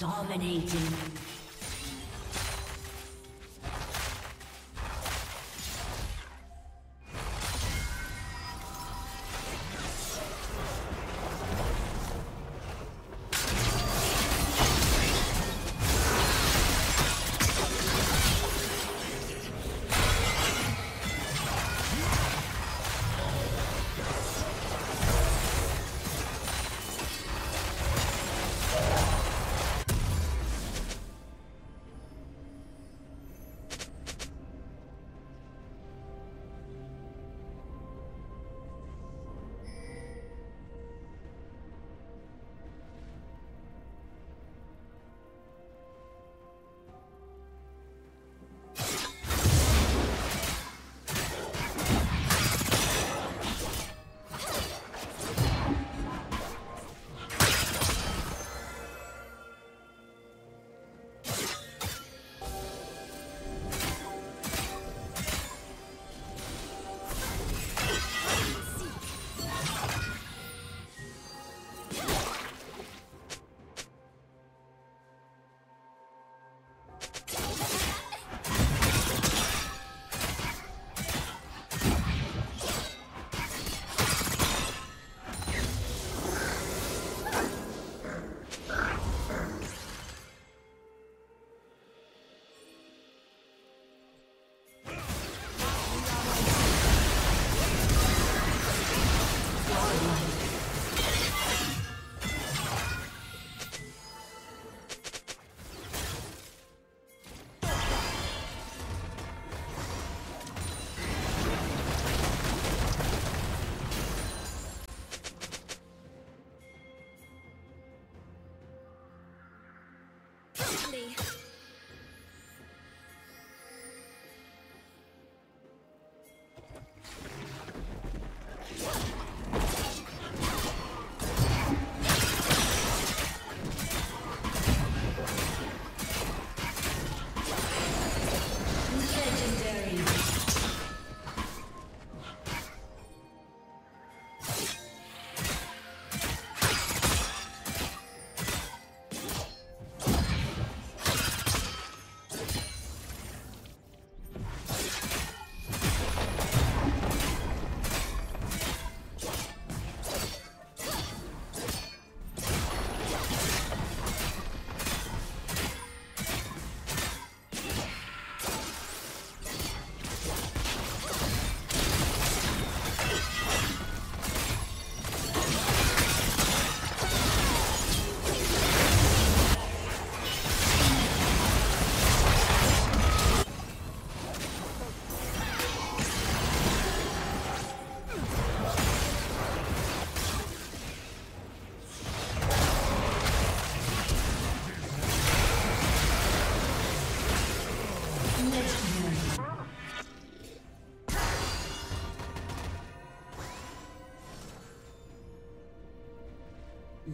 Dominating.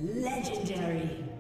Legendary.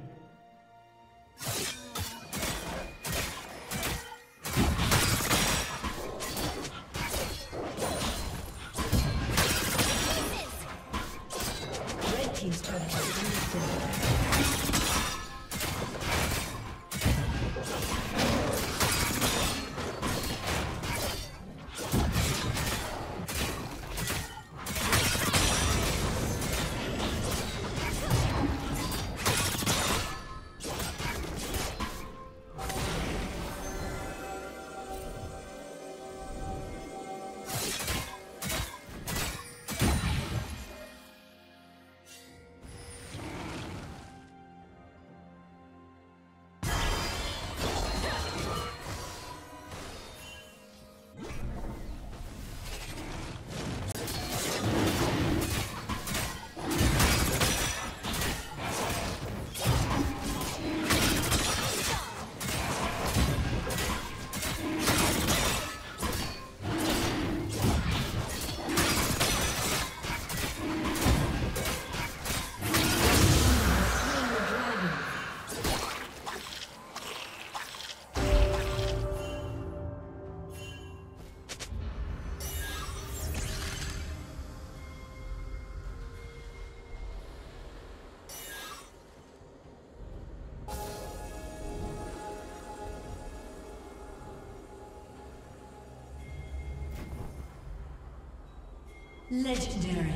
Legendary.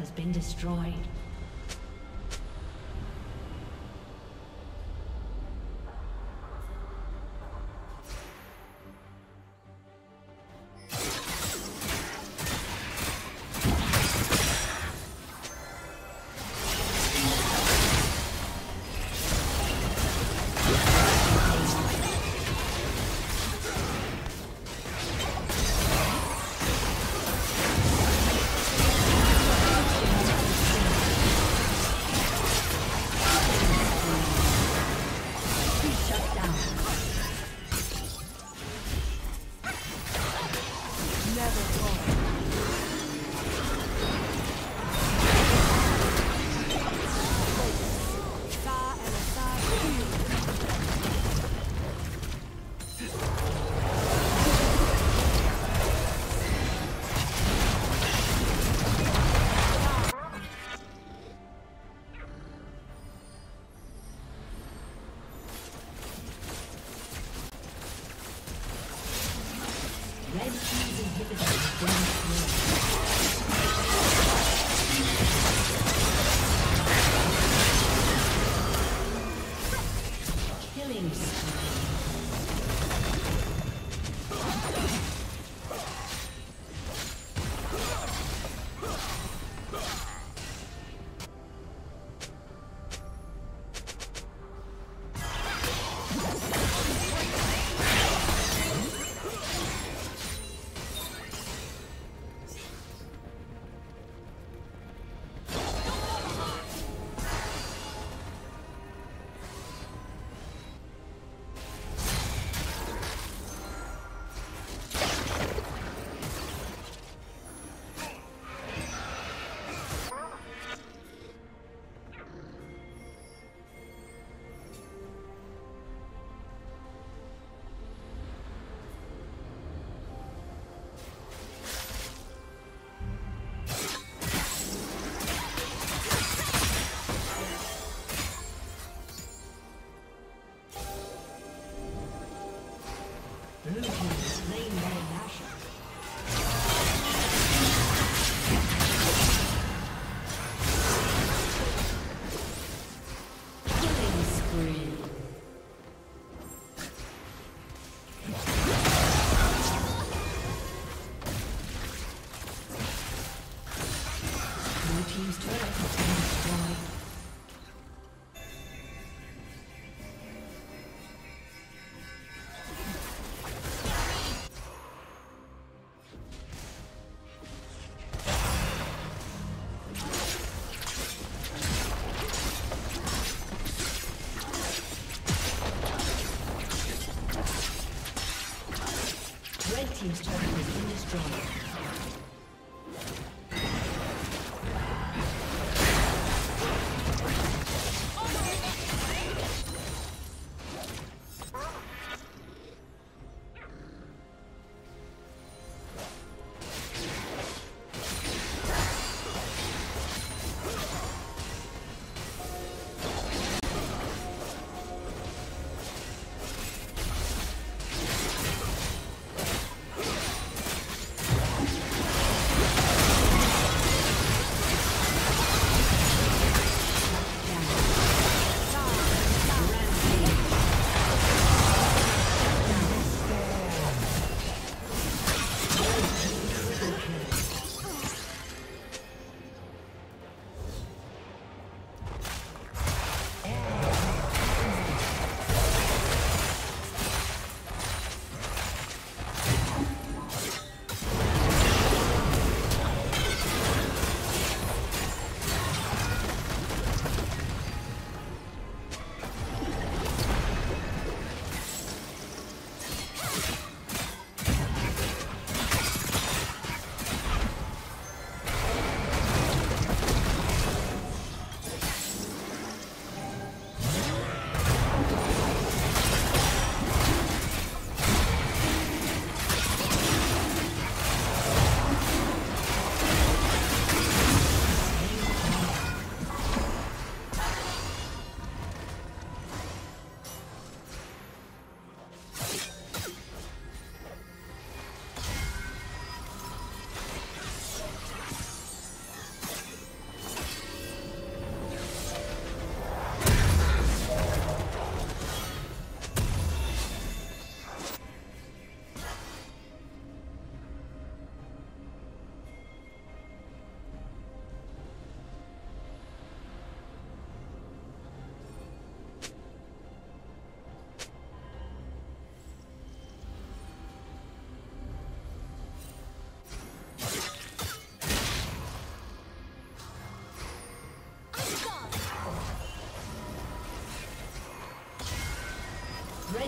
Has been destroyed. Team's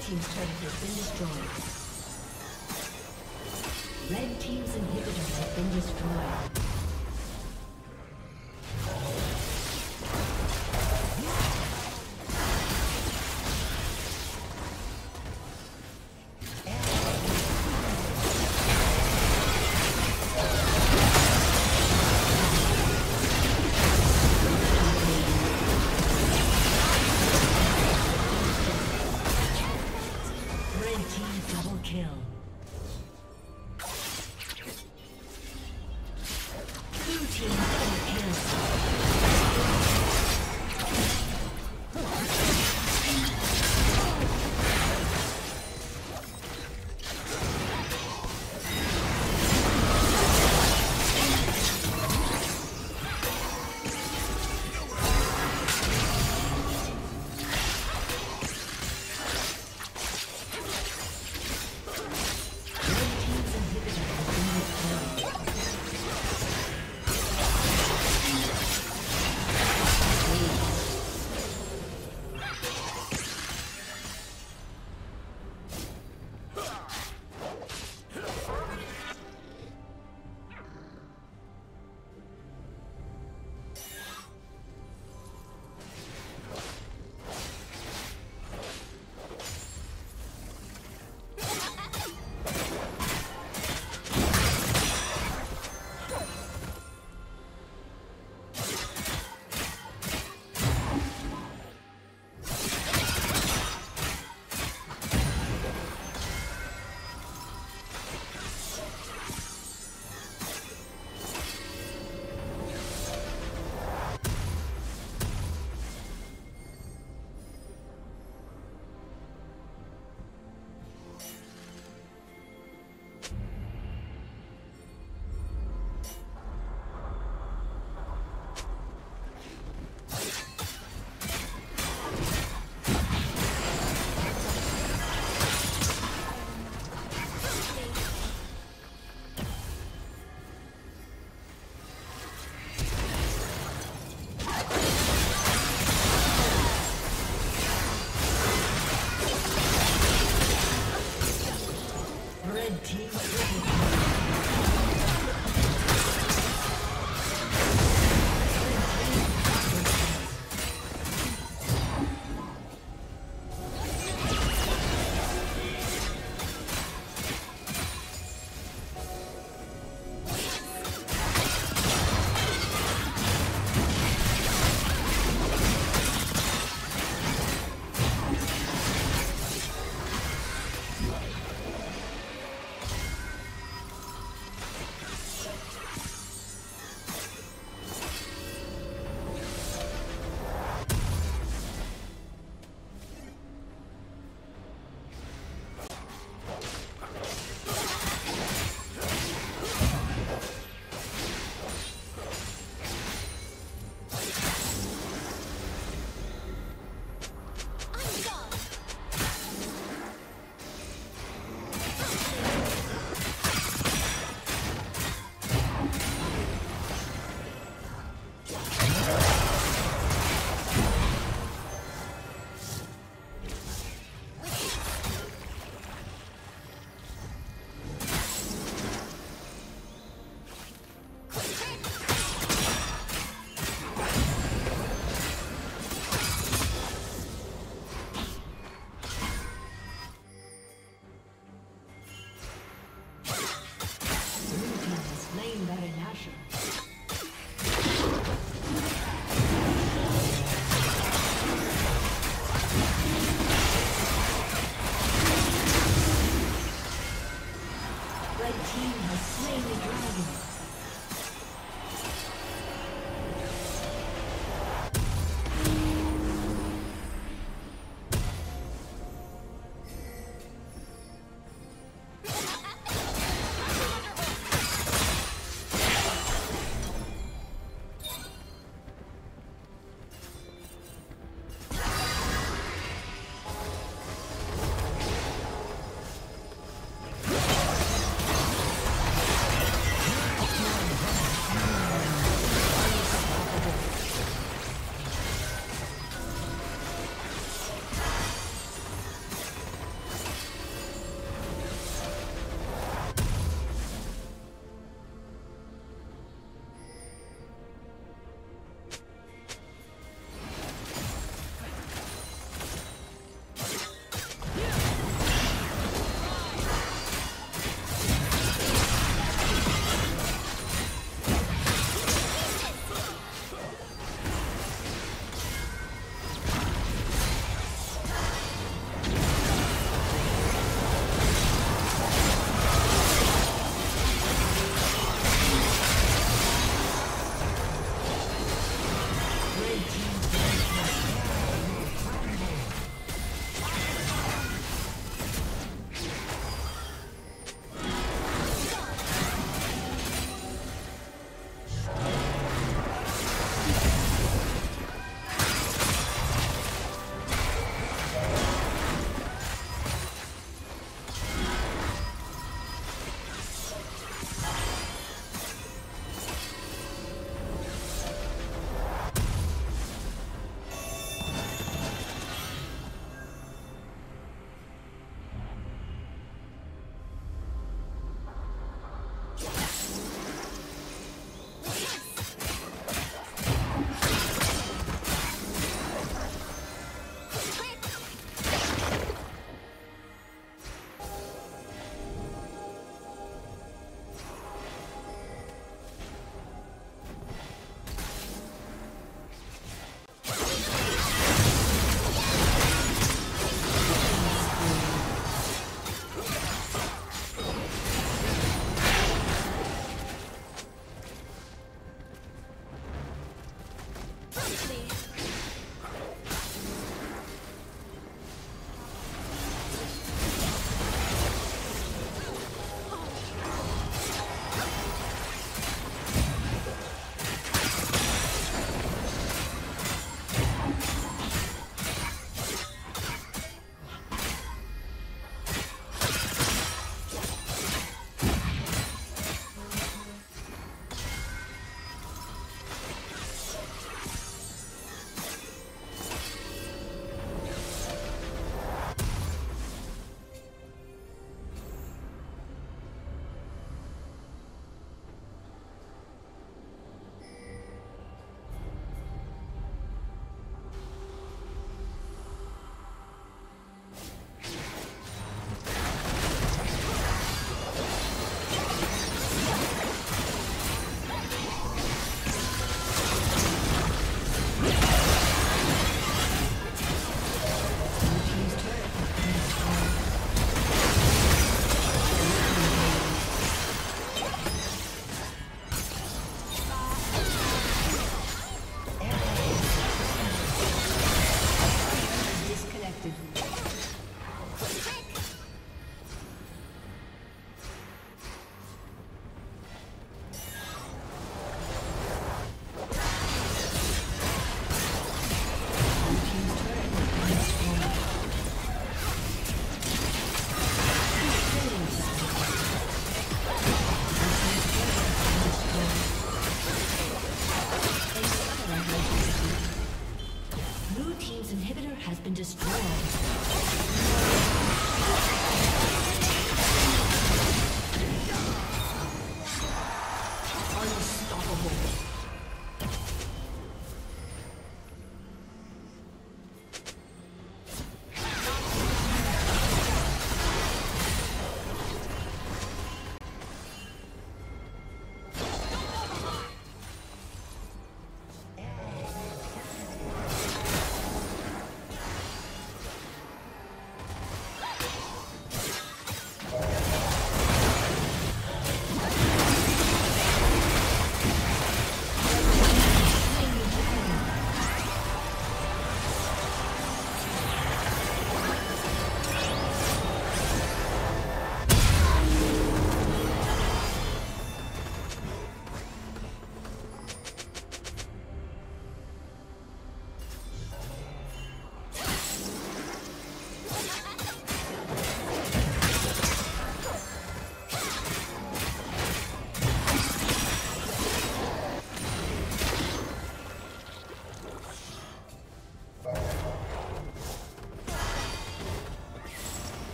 team's turret has been destroyed. Red team's inhibitor has been destroyed.